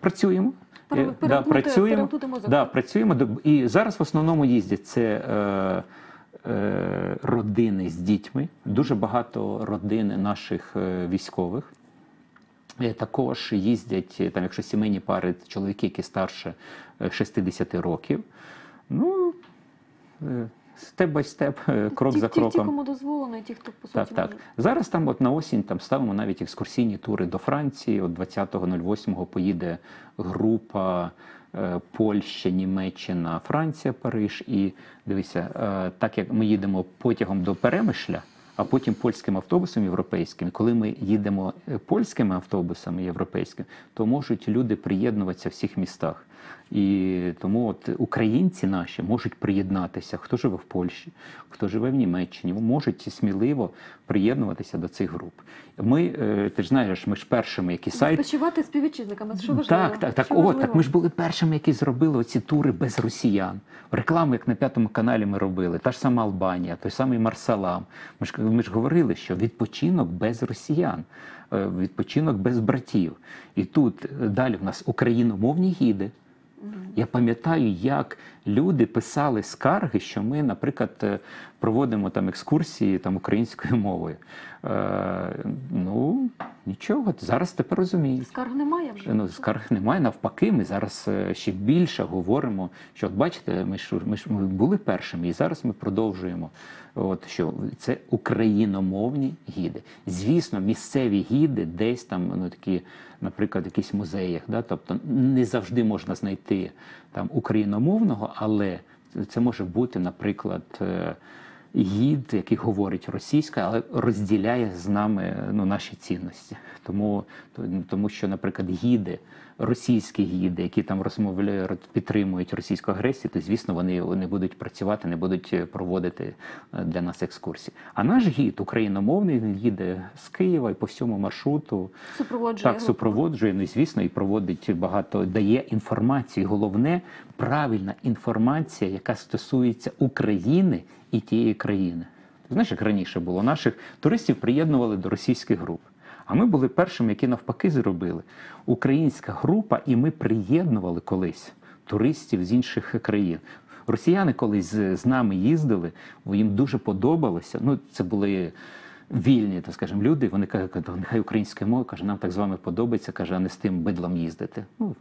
Працюємо. Е, да, працюємо, да, працюємо. І зараз в основному їздять це е, е, родини з дітьми. Дуже багато родин наших е, військових. Е, Також їздять, там, якщо сімейні пари, чоловіки, які старше е, 60 років. Ну, степ бай степ, е, крок ті, за ті, ті, кому дозволено, і ті, хто по суті Так, так. може. Зараз там от на осінь там ставимо навіть екскурсійні тури до Франції. От 20.08 поїде група е, Польща, Німеччина, Франція, Париж. І дивися, е, так як ми їдемо потягом до Перемишля, а потім польським автобусом європейським. Коли ми їдемо польськими автобусами європейськими, то можуть люди приєднуватися в всіх містах. І тому от українці наші можуть приєднатися, хто живе в Польщі, хто живе в Німеччині, можуть сміливо приєднуватися до цих груп. Ми, е, ти ж знаєш, ми ж першими, які сайт. Відпочивати з співвітчизниками, що важливо. Так, так, так. Що О, важливо? так ми ж були першими, які зробили оці тури без росіян. Рекламу, як на п'ятому каналі, ми робили. Та ж сама Албанія, той самий Марсалам. Ми ж ми ж говорили, що відпочинок без росіян, е, відпочинок без братів. І тут е, далі в нас україномовні гіди. Я пам'ятаю, як люди писали скарги, що ми, наприклад, е, проводимо там екскурсії там українською мовою. Е, ну нічого, зараз тепер розуміють. Скарг немає вже. Ну, скарг немає. Навпаки, ми зараз е, ще більше говоримо. Що от бачите, ми ж ми ж ми були першими, і зараз ми продовжуємо. От що це україномовні гіди. Звісно, місцеві гіди десь там, ну такі, наприклад, в якісь музеях. Да? Тобто не завжди можна знайти там україномовного, але це може бути, наприклад. Гід, який говорить російською, але розділяє з нами ну, наші цінності. Тому, тому що, наприклад, гіди, російські гіди, які там розмовляють, підтримують російську агресію, то звісно вони не будуть працювати, не будуть е, проводити е, для нас екскурсії. А наш гід, україномовний, він їде з Києва і по всьому маршруту. Супроводжує Так, супроводжує, ну і звісно, і проводить багато, дає інформацію. Головне, правильна інформація, яка стосується України і тієї країни. Знаєш, як раніше було, наших туристів приєднували до російських груп. А ми були першими, які навпаки зробили. Українська група, і ми приєднували колись туристів з інших країн. Росіяни колись з, нами їздили, їм дуже подобалося. Ну, це були вільні, так скажемо, люди. Вони кажуть, нехай українською мовою каже, нам так з вами подобається, каже, а не з тим бидлом їздити. Ну,